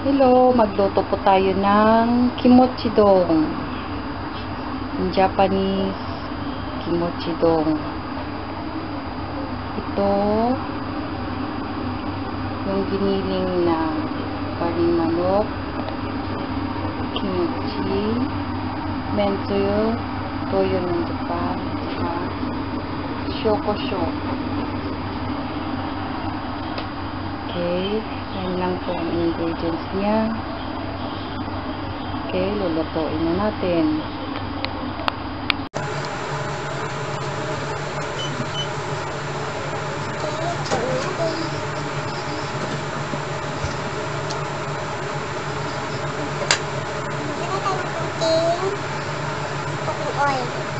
Hello, magluto po tayo ng kimochi dong. Japanese, kimochi dong. Ito, yung giniling na paring manok, kimchi, mensuyo, toyo ng Japan, saka shokosho. Okay, yan lang po ang ingredients niya. Okay, lulutuin na natin. Lagyan tayo oil.